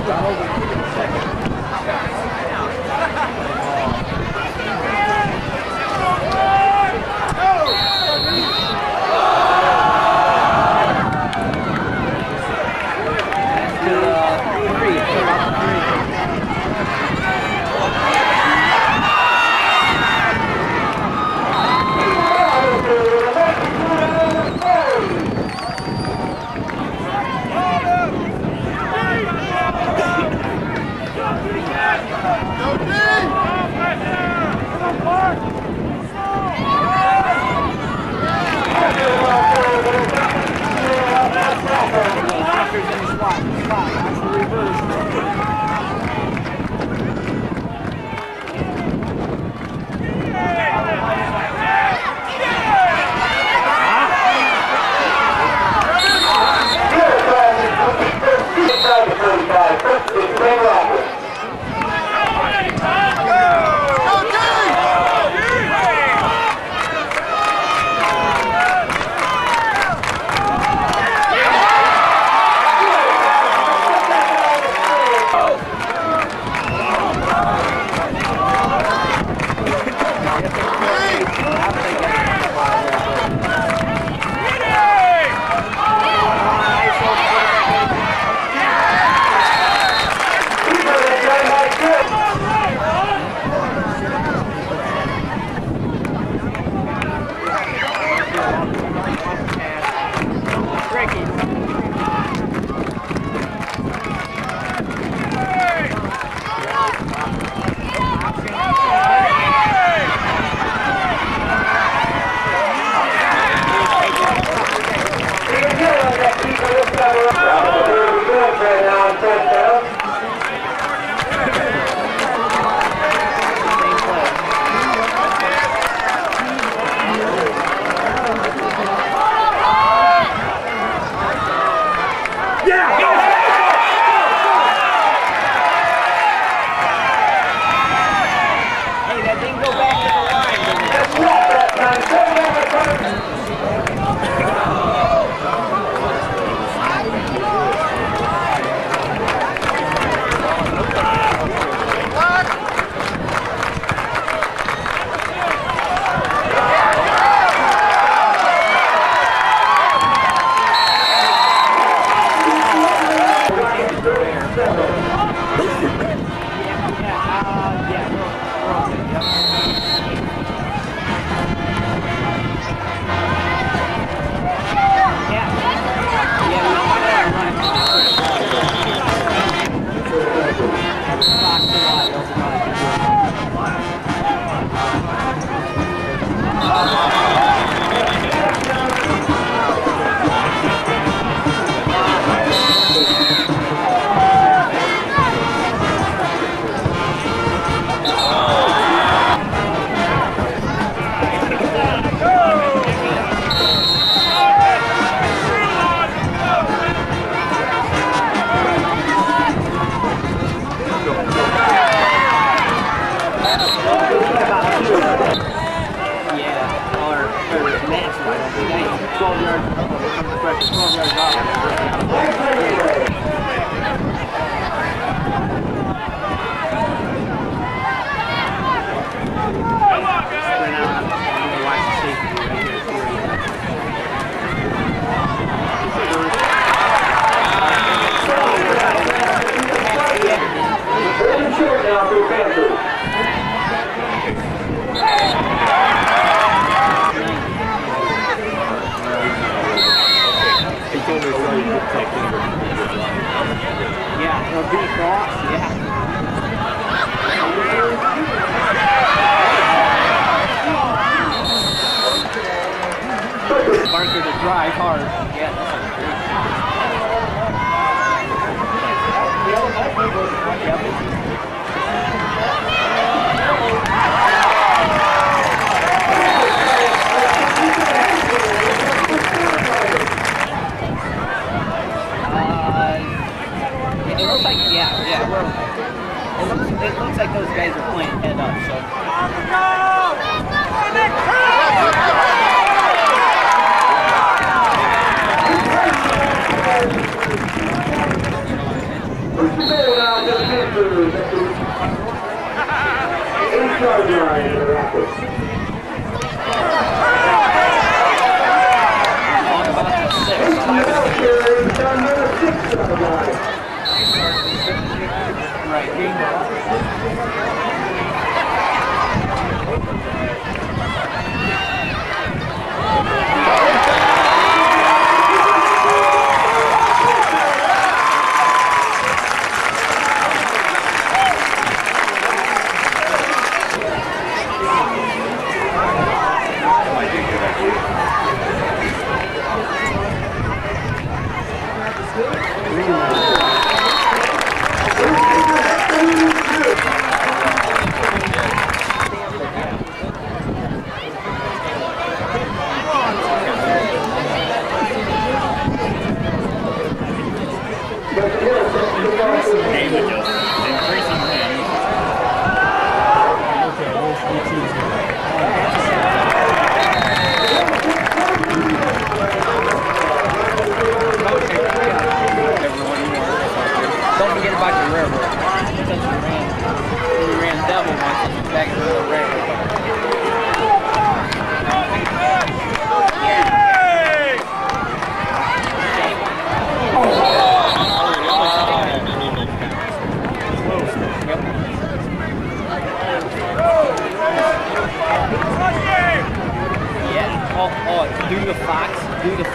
Over, over, over.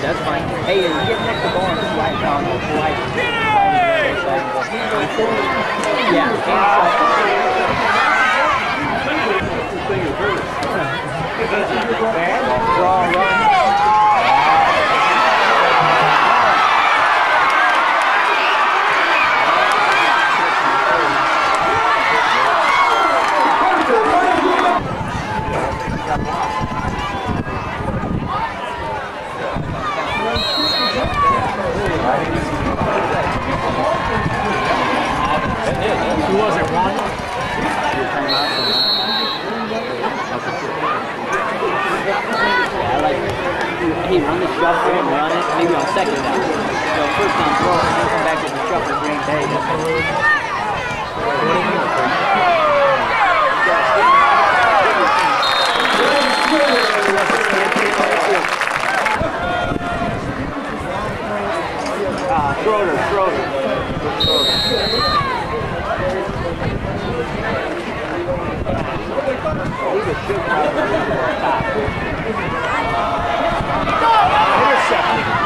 that's fine. Hey, you get next to ball on the slide um, down the slide. Yeah, and slide. Raw, raw. hey, run the shuffle, run it, maybe on second down. So first down throw, and then come back to the shuffle, green day. Uh, Schroeder, Schroeder. Schroeder. He's a shooter. Intercepting. Yeah,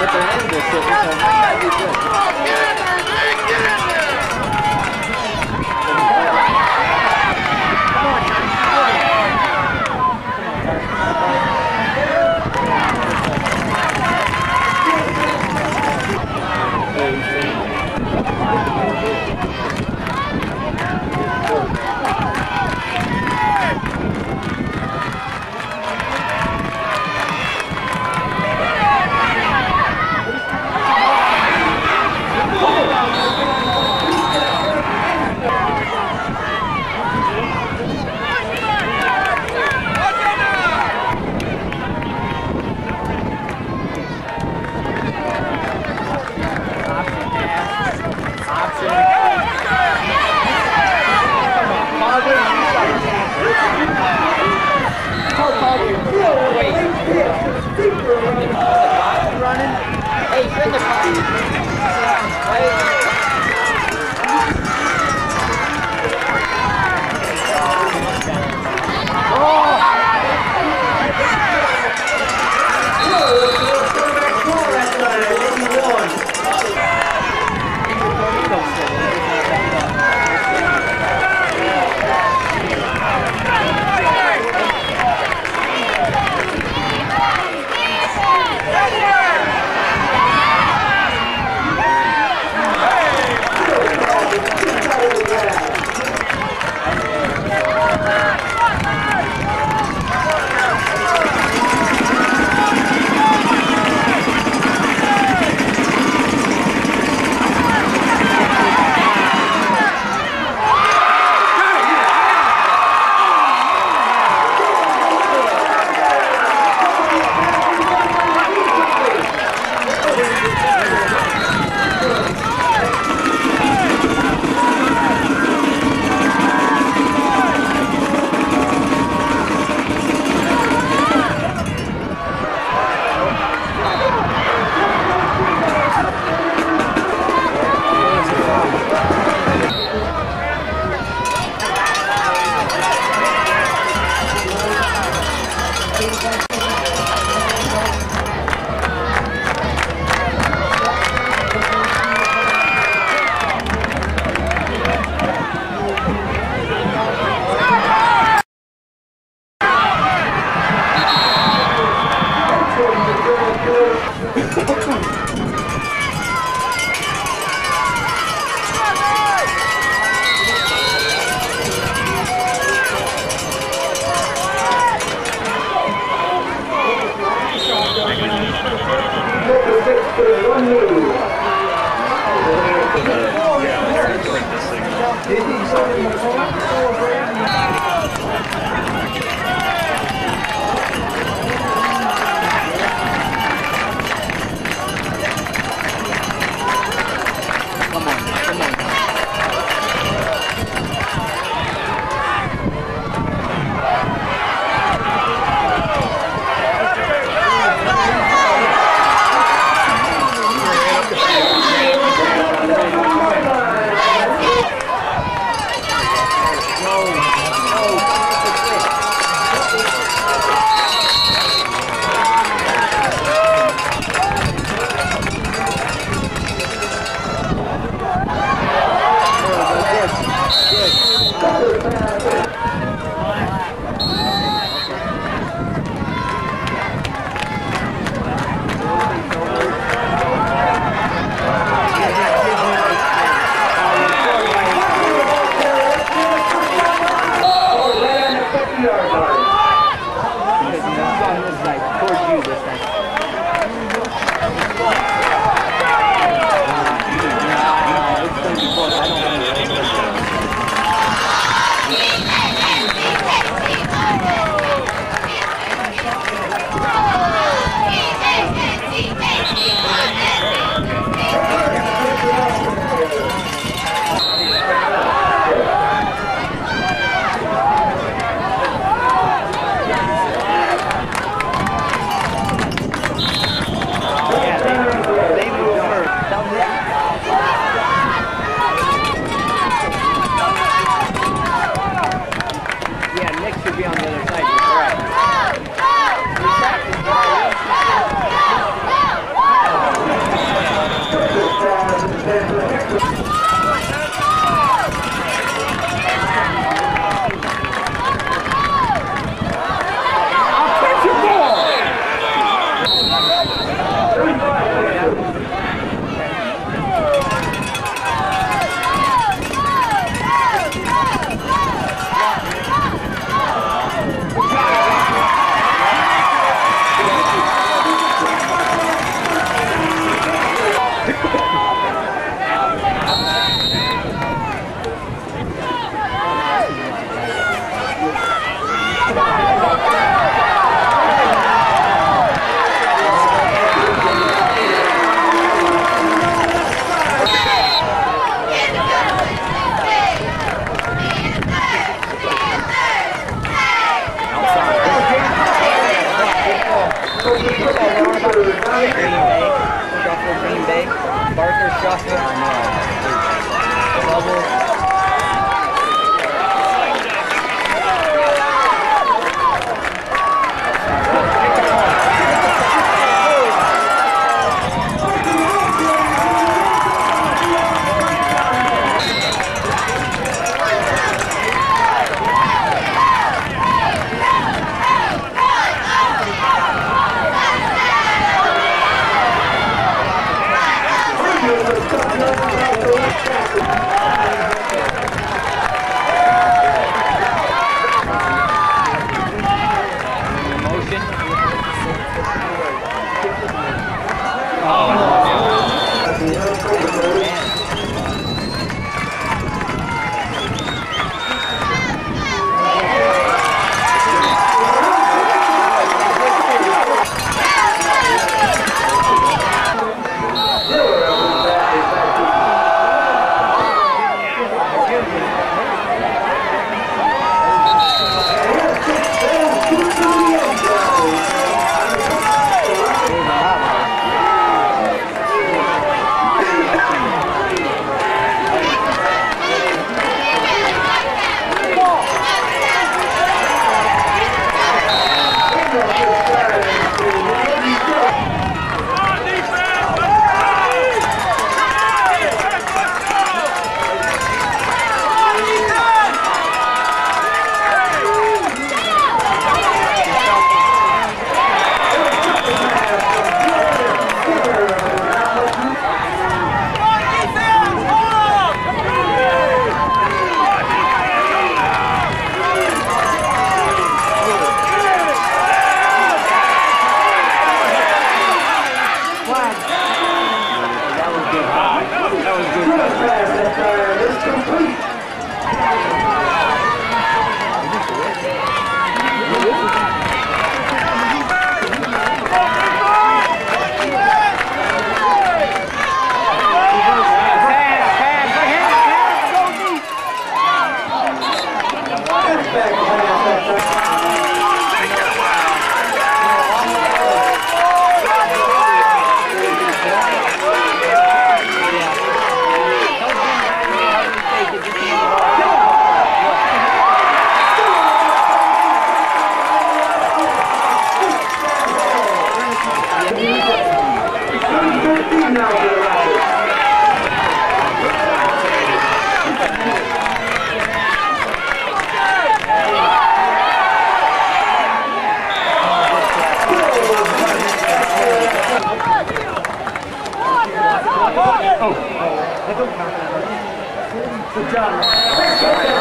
Rất đáng được sự sống Tchau.